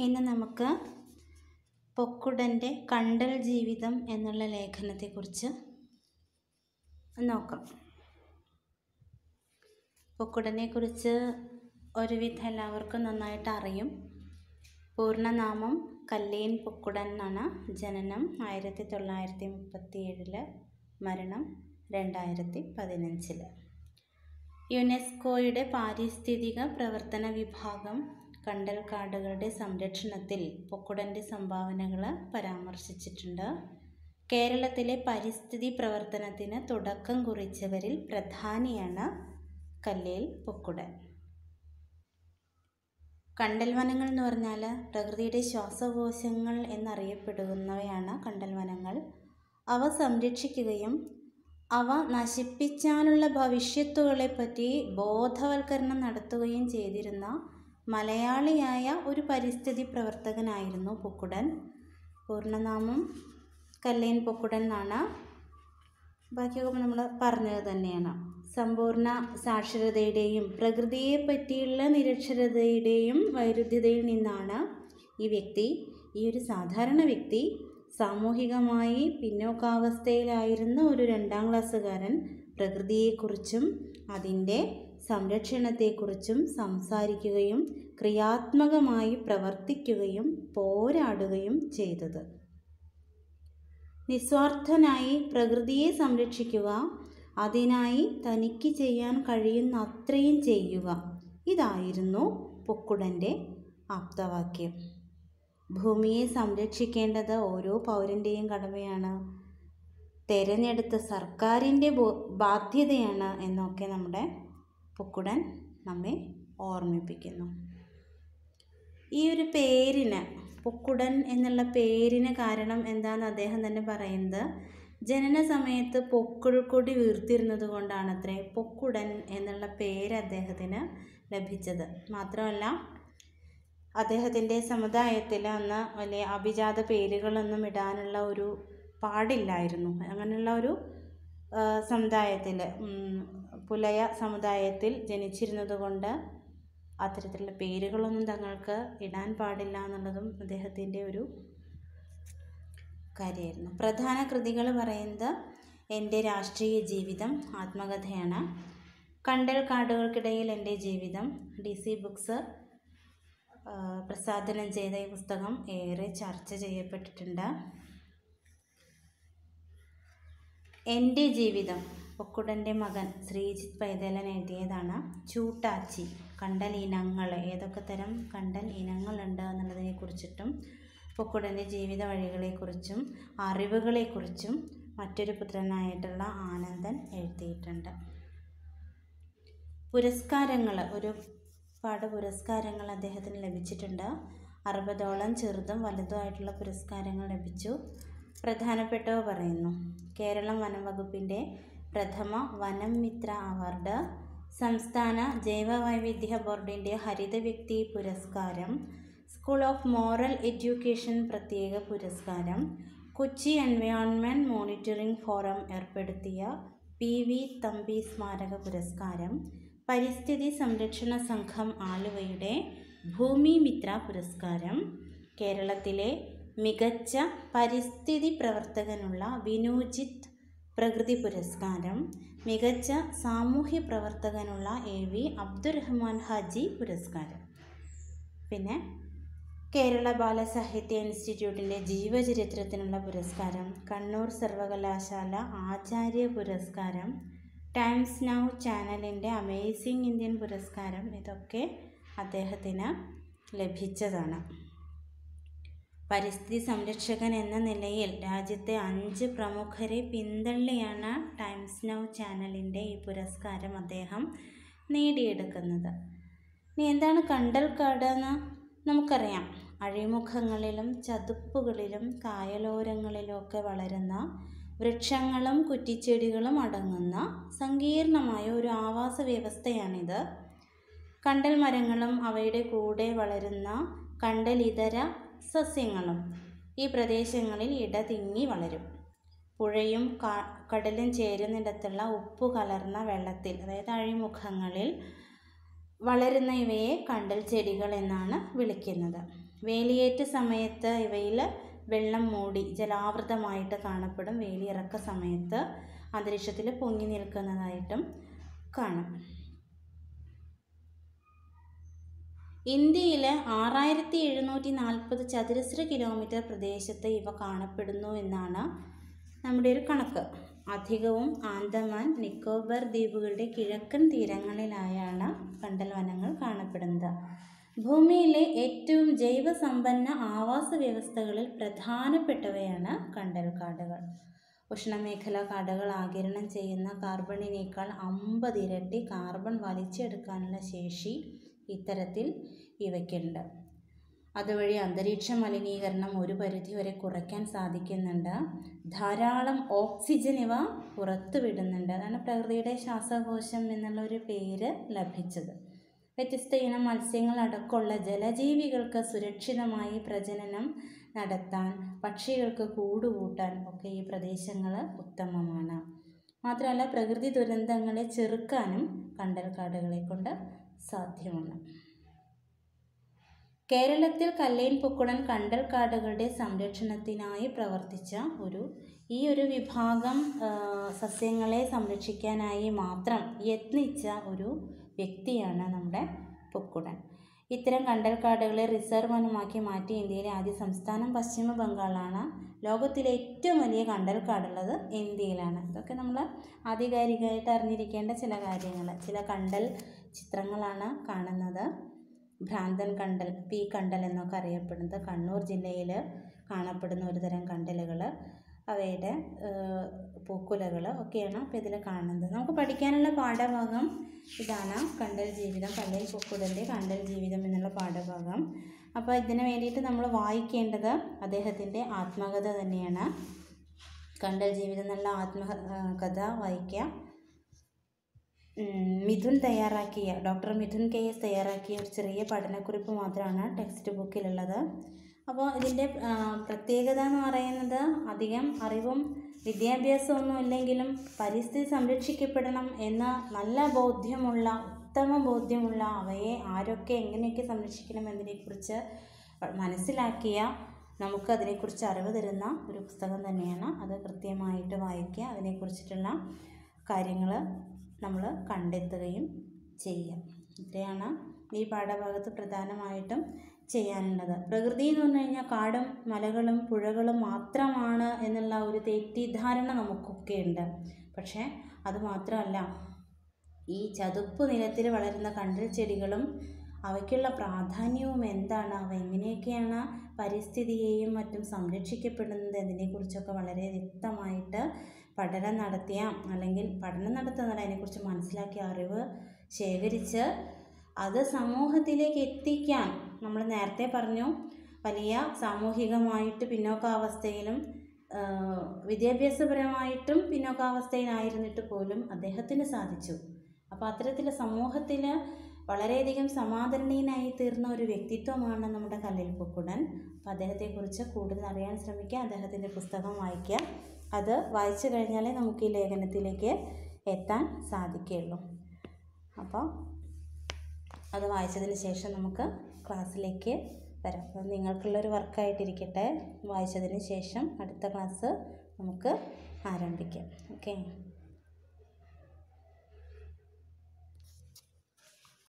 ഇന്ന് നമുക്ക് പൊക്കുടന്റെ കണ്ടൽ ജീവിതം എന്നുള്ള ലേഖനത്തെക്കുറിച്ച് നോക്കാം. പൊക്കുടനെക്കുറിച്ച് ഒരുവിധം എല്ലാവർക്കും നന്നായിട്ട് അറിയും. പൂർണനാമം കല്ലേൻ പൊക്കുടൻ എന്നാണ്. ജനനം ആയിരത്തി തൊള്ളായിരത്തി മുപ്പത്തി ഏഴിൽ മരണം രണ്ടായിരത്തി പതിനഞ്ചിൽ. യുനെസ്കോയുടെ പാരിസ്ഥിതിക പ്രവർത്തന വിഭാഗം കണ്ടൽക്കാടുകളുടെ സംരക്ഷണത്തിൽ പൊക്കുടന്റെ സംഭാവനകൾ പരാമർശിച്ചിട്ടുണ്ട്. കേരളത്തിലെ പരിസ്ഥിതി പ്രവർത്തനത്തിന് തുടക്കം കുറിച്ചവരിൽ പ്രധാനിയാണ് കല്ലേൽ പൊക്കുടൻ. കണ്ടൽ വനങ്ങൾ എന്ന് പറഞ്ഞാൽ പ്രകൃതിയുടെ ശ്വാസകോശങ്ങൾ എന്നറിയപ്പെടുന്നവയാണ് കണ്ടൽ വനങ്ങൾ അവ സംരക്ഷിക്കുകയും അവ നശിപ്പിച്ചാലുള്ള ഭവിഷ്യത്തുകളെപ്പറ്റി ബോധവൽക്കരണം നടത്തുകയും ചെയ്തിരുന്ന മലയാളിയായ ഒരു പരിസ്ഥിതി പ്രവർത്തകനായിരുന്നു പൊക്കുടൻ. പൂർണനാമം കല്ലേൻ പൊക്കുടൻ എന്നാണ്. ബാക്കിയൊക്കെ നമ്മൾ പറഞ്ഞത് തന്നെയാണ്. സമ്പൂർണ സാക്ഷരതയുടെയും പ്രകൃതിയെ പറ്റിയുള്ള നിരക്ഷരതയുടെയും വൈരുദ്ധ്യതയിൽ നിന്നാണ് ഈ വ്യക്തി ഈ ഒരു സാധാരണ വ്യക്തി സാമൂഹികമായി പിന്നോക്കാവസ്ഥയിലായിരുന്ന ഒരു രണ്ടാം ക്ലാസ്സുകാരൻ പ്രകൃതിയെക്കുറിച്ചും അതിന്റെ സംരക്ഷണത്തെക്കുറിച്ചും സംസാരിക്കുകയും ക്രിയാത്മകമായി പ്രവർത്തിക്കുകയും പോരാടുകയും ചെയ്തത്. നിസ്വാർത്ഥനായി പ്രകൃതിയെ സംരക്ഷിക്കുക അതിനായി തനിക്ക് ചെയ്യാൻ കഴിയുന്ന അത്രയും ചെയ്യുക. ഇതായിരുന്നു പൊക്കുടന്റെ ആപ്തവാക്യം. ഭൂമിയെ സംരക്ഷിക്കേണ്ടത് ഓരോ പൗരന്റെയും കടമയാണ്. തിരഞ്ഞെടുത്ത സർക്കാരിന്റെ ബാധ്യതയാണ് എന്നൊക്കെ നമ്മുടെ പൊക്കുടൻ നമ്മെ ഓർമ്മിപ്പിക്കുന്നു. ഈ ഒരു പേരിന് പൊക്കുടൻ എന്നുള്ള പേരിന് കാരണം എന്താണെന്ന് അദ്ദേഹം തന്നെ പറയുന്നത് ജനന സമയത്ത് പൊക്കുഴക്കൊടി കൊടി വീർത്തിരുന്നത് കൊണ്ടാണ് അത്രേ പൊക്കുടൻ എന്നുള്ള പേര് അദ്ദേഹത്തിന് ലഭിച്ചത്. മാത്രമല്ല അദ്ദേഹത്തിന്റെ സമുദായത്തിൽ അന്ന് വലിയ അഭിജാത പേരുകളൊന്നും ഇടാനുള്ള ഒരു പാടില്ലായിരുന്നു. അങ്ങനെയുള്ള ഒരു സമുദായത്തിൽ പുലയ സമുദായത്തിൽ ജനിച്ചിരുന്നത് കൊണ്ട് അത്തരത്തിലുള്ള പേരുകളൊന്നും തങ്ങൾക്ക് ഇടാൻ പാടില്ല എന്നുള്ളതും അദ്ദേഹത്തിന്റെ ഒരു കാര്യമായിരുന്നു. പ്രധാന കൃതികൾ പറയുന്നത് എന്റെ രാഷ്ട്രീയ ജീവിതം ആത്മകഥയാണ്. കണ്ടൽ കാടുകൾക്കിടയിൽ എന്റെ ജീവിതം ഡി സി ബുക്സ് പ്രസാദനം ചെയ്ത ഈ പുസ്തകം ഏറെ ചർച്ച ചെയ്യപ്പെട്ടിട്ടുണ്ട്. എന്റെ ജീവിതം ഒക്കുടന്റെ മകൻ ശ്രീജിത് പൈതലൻ എഴുതിയതാണ് ചൂട്ടാച്ചി കണ്ടൽ ഇനങ്ങൾ ഏതൊക്കെ തരം കണ്ടൽ ഇനങ്ങളുണ്ട് എന്നുള്ളതിനെ കുറിച്ചിട്ടും പൊക്കുടന്റെ ജീവിത വഴികളെക്കുറിച്ചും അറിവുകളെക്കുറിച്ചും മറ്റൊരു പുത്രനായിട്ടുള്ള ആനന്ദൻ എഴുതിയിട്ടുണ്ട്. പുരസ്കാരങ്ങൾ ഒരുപാട് പുരസ്കാരങ്ങൾ അദ്ദേഹത്തിന് ലഭിച്ചിട്ടുണ്ട്. അറുപതോളം ചെറുതും വലുതുമായിട്ടുള്ള പുരസ്കാരങ്ങൾ ലഭിച്ചു. പ്രധാനപ്പെട്ടവ പറയുന്നു. കേരളം വനം വകുപ്പിന്റെ പ്രഥമ വനം മിത്ര അവാർഡ് സംസ്ഥാന ജൈവ വൈവിധ്യ ബോർഡിന്റെ ഹരിത വ്യക്തി പുരസ്കാരം സ്കൂൾ ഓഫ് മോറൽ എഡ്യൂക്കേഷൻ പ്രത്യേക പുരസ്കാരം കൊച്ചി എൻവയോൺമെന്റ് മോണിറ്ററിംഗ് ഫോറം ഏർപ്പെടുത്തിയ പി വി തമ്പി സ്മാരക പുരസ്കാരം പരിസ്ഥിതി സംരക്ഷണ സംഘം ആലുവയുടെ ഭൂമി മിത്ര പുരസ്കാരം കേരളത്തിലെ മികച്ച പരിസ്ഥിതി പ്രവർത്തകനുള്ള വിനോജിത് പ്രകൃതി പുരസ്കാരം മികച്ച സാമൂഹ്യ പ്രവർത്തകനുള്ള എ വി അബ്ദുറഹ്മാൻ ഹാജി പുരസ്കാരം. പിന്നെ കേരള ബാലസാഹിത്യ ഇൻസ്റ്റിറ്റ്യൂട്ടിന്റെ ജീവചരിത്രത്തിനുള്ള പുരസ്കാരം കണ്ണൂർ സർവകലാശാല ആചാര്യ പുരസ്കാരം ടൈംസ് നൗ ചാനലിന്റെ അമേസിംഗ് ഇന്ത്യൻ പുരസ്കാരം ഇതൊക്കെ അദ്ദേഹത്തിന് ലഭിച്ചതാണ്. പരിസ്ഥിതി സംരക്ഷകൻ എന്ന നിലയിൽ രാജ്യത്തെ അഞ്ച് പ്രമുഖരെ പിന്തള്ളിയാണ് ടൈംസ് നൗ ചാനലിന്റെ ഈ പുരസ്കാരം അദ്ദേഹം നേടിയെടുക്കുന്നത്. ഇനി എന്താണ് കണ്ടൽക്കാട് എന്ന് നമുക്കറിയാം. അഴിമുഖങ്ങളിലും ചതുപ്പുകളിലും കായലോരങ്ങളിലുമൊക്കെ വളരുന്ന വൃക്ഷങ്ങളും കുറ്റിച്ചെടികളും അടങ്ങുന്ന സങ്കീർണമായ ഒരു ആവാസ വ്യവസ്ഥയാണിത്. കണ്ടൽ മരങ്ങളും അവയുടെ കൂടെ വളരുന്ന കണ്ടലിതര സസ്യങ്ങളും ഈ പ്രദേശങ്ങളിൽ ഇടതിങ്ങി വളരും. പുഴയും കടലും ചേരുന്നിടത്തുള്ള ഉപ്പ് കലർന്ന വെള്ളത്തിൽ അതായത് അഴിമുഖങ്ങളിൽ വളരുന്ന ഇവയെ കണ്ടൽ ചെടികൾ എന്നാണ് വിളിക്കുന്നത്. വേലിയേറ്റ സമയത്ത് ഇവയിൽ വെള്ളം മൂടി ജലാവൃതമായിട്ട് കാണപ്പെടും. വേലിയിറക്ക സമയത്ത് അന്തരീക്ഷത്തിൽ പൊങ്ങി നിൽക്കുന്നതായിട്ടും കാണാം. ഇന്ത്യയിൽ ആറായിരത്തി എഴുന്നൂറ്റി നാൽപ്പത് ചതുരശ്ര കിലോമീറ്റർ പ്രദേശത്ത് ഇവ കാണപ്പെടുന്നു എന്നാണ് നമ്മുടെ ഒരു കണക്ക്. അധികവും ആന്തമാൻ നിക്കോബാർ ദ്വീപുകളുടെ കിഴക്കൻ തീരങ്ങളിലായാണ് കണ്ടൽ വനങ്ങൾ കാണപ്പെടുന്നത്. ഭൂമിയിലെ ഏറ്റവും ജൈവസമ്പന്ന ആവാസ വ്യവസ്ഥകളിൽ പ്രധാനപ്പെട്ടവയാണ് കണ്ടൽ കാടുകൾ ഉഷ്ണമേഖലാ കാടുകൾ ആകിരണം ചെയ്യുന്ന കാർബണിനേക്കാൾ അമ്പത് ഇരട്ടി കാർബൺ വലിച്ചെടുക്കാനുള്ള ശേഷി ഇത്തരത്തിൽ ഇവയ്ക്കുണ്ട്. അതുവഴി അന്തരീക്ഷ മലിനീകരണം ഒരു പരിധിവരെ കുറയ്ക്കാൻ സാധിക്കുന്നുണ്ട്. ധാരാളം ഓക്സിജൻ ഇവ പുറത്തുവിടുന്നുണ്ട്. അതാണ് പ്രകൃതിയുടെ ശ്വാസകോശം എന്നുള്ള ഒരു പേര് ലഭിച്ചത്. വ്യത്യസ്ത ഇനം മത്സ്യങ്ങളടക്കമുള്ള ജലജീവികൾക്ക് സുരക്ഷിതമായി പ്രജനനം നടത്താൻ പക്ഷികൾക്ക് കൂടുകൂട്ടാൻ ഒക്കെ ഈ പ്രദേശങ്ങൾ ഉത്തമമാണ്. മാത്രമല്ല പ്രകൃതി ദുരന്തങ്ങളെ ചെറുക്കാനും കണ്ടൽക്കാടുകളെ കൊണ്ട് സാധ്യമാണ്. കേരളത്തിൽ കല്ലൈൻ പൊക്കുടൻ കണ്ടൽക്കാടുകളുടെ സംരക്ഷണത്തിനായി പ്രവർത്തിച്ച ഒരു ഈ ഒരു വിഭാഗം സസ്യങ്ങളെ സംരക്ഷിക്കാനായി മാത്രം യത്നിച്ച ഒരു വ്യക്തിയാണ് നമ്മുടെ പൊക്കുടൻ. ഇത്തരം കണ്ടൽക്കാടുകളെ റിസർവ് വനമാക്കി മാറ്റി ഇന്ത്യയിലെ ആദ്യ സംസ്ഥാനം പശ്ചിമ ബംഗാളാണ്. ലോകത്തിലെ ഏറ്റവും വലിയ കണ്ടൽക്കാടുള്ളത് ഇന്ത്യയിലാണ്. ഇതൊക്കെ നമ്മൾ ആധികാരികമായിട്ട് അറിഞ്ഞിരിക്കേണ്ട ചില കാര്യങ്ങൾ ചില കണ്ടൽ ചിത്രങ്ങളാണ് കാണുന്നത്. ഭ്രാന്തൻ കണ്ടൽ പി കണ്ടൽ എന്നൊക്കെ അറിയപ്പെടുന്നത്. കണ്ണൂർ ജില്ലയിൽ കാണപ്പെടുന്ന ഒരു തരം കണ്ടലുകൾ അവയുടെ പൂക്കുലകൾ ഒക്കെയാണ് അപ്പോൾ ഇതിൽ കാണുന്നത്. നമുക്ക് പഠിക്കാനുള്ള പാഠഭാഗം ഇതാണ്. കണ്ടൽ ജീവിതം കണ്ടൽ പൂക്കുലന്റെ കണ്ടൽ ജീവിതം എന്നുള്ള പാഠഭാഗം. അപ്പോൾ ഇതിന് വേണ്ടിയിട്ട് നമ്മൾ വായിക്കേണ്ടത് അദ്ദേഹത്തിന്റെ ആത്മകഥ തന്നെയാണ്. കണ്ടൽ ജീവിതം എന്നുള്ള ആത്മകഥ വായിക്കുക. മിഥുൻ തയ്യാറാക്കിയ ഡോക്ടർ മിഥുൻ കെ എസ് തയ്യാറാക്കിയ ഒരു ചെറിയ പഠനക്കുറിപ്പ് മാത്രമാണ് ടെക്സ്റ്റ് ബുക്കിലുള്ളത്. അപ്പോൾ ഇതിന്റെ പ്രത്യേകത എന്ന് പറയുന്നത് അധികം അറിവും വിദ്യാഭ്യാസമൊന്നും ഇല്ലെങ്കിലും പരിസ്ഥിതി സംരക്ഷിക്കപ്പെടണം എന്ന നല്ല ബോധ്യമുള്ള ഉത്തമ ബോധ്യമുള്ള അവയെ ആരൊക്കെ എങ്ങനെയൊക്കെ സംരക്ഷിക്കണം എന്നതിനെക്കുറിച്ച് മനസ്സിലാക്കിയ നമുക്ക് അതിനെക്കുറിച്ച് അറിവ് തരുന്ന ഒരു പുസ്തകം തന്നെയാണ്. അത് കൃത്യമായിട്ട് വായിക്കുക അതിനെക്കുറിച്ചിട്ടുള്ള കാര്യങ്ങൾ നമ്മൾ കണ്ടെത്തുകയും ചെയ്യാം. ഇത്രയാണ് ഈ പാഠഭാഗത്ത് പ്രധാനമായിട്ടും ചെയ്യാനുള്ളത്. പ്രകൃതി എന്ന് പറഞ്ഞു കഴിഞ്ഞാൽ കാടും മലകളും പുഴകളും മാത്രമാണ് എന്നുള്ള ഒരു തെറ്റിദ്ധാരണ നമുക്കൊക്കെ ഉണ്ട്. പക്ഷേ അത് മാത്രമല്ല ഈ ചതുപ്പ് നിലത്തിൽ വളരുന്ന കണ്ടൽ ചെടികളും അവയ്ക്കുള്ള പ്രാധാന്യവും എന്താണ്? അവ എങ്ങനെയൊക്കെയാണ് പരിസ്ഥിതിയെയും മറ്റും സംരക്ഷിക്കപ്പെടുന്നത്? എന്നതിനെക്കുറിച്ചൊക്കെ വളരെ വ്യക്തമായിട്ട് പഠനം നടത്തിയ. അല്ലെങ്കിൽ പഠനം നടത്തുന്ന അതിനെക്കുറിച്ച് മനസ്സിലാക്കിയ അറിവ് ശേഖരിച്ച് അത് സമൂഹത്തിലേക്ക് എത്തിക്കാൻ നമ്മൾ നേരത്തെ പറഞ്ഞു. വലിയ സാമൂഹികമായിട്ട് പിന്നോക്കാവസ്ഥയിലും വിദ്യാഭ്യാസപരമായിട്ടും പിന്നോക്കാവസ്ഥയിലായിരുന്നിട്ട് പോലും അദ്ദേഹത്തിന് സാധിച്ചു. അപ്പോൾ അത്തരത്തിൽ സമൂഹത്തിൽ വളരെയധികം സമാദരണീയനായി തീർന്ന ഒരു വ്യക്തിത്വമാണ് നമ്മുടെ കല്ലിൽ പൊക്കുടൻ. അപ്പോൾ അദ്ദേഹത്തെക്കുറിച്ച് കൂടുതൽ അറിയാൻ ശ്രമിക്കുക. അദ്ദേഹത്തിന്റെ പുസ്തകം വായിക്കുക. അത് വായിച്ചു കഴിഞ്ഞാലേ നമുക്ക് ഈ ലേഖനത്തിലേക്ക് എത്താൻ സാധിക്കുകയുള്ളൂ. അപ്പോൾ അത് വായിച്ചതിന് ശേഷം നമുക്ക് ക്ലാസ്സിലേക്ക് വരാം. അപ്പോൾ നിങ്ങൾക്കുള്ളൊരു വർക്കായിട്ടിരിക്കട്ടെ. വായിച്ചതിന് ശേഷം അടുത്ത ക്ലാസ് നമുക്ക് ആരംഭിക്കാം. ഓക്കെ?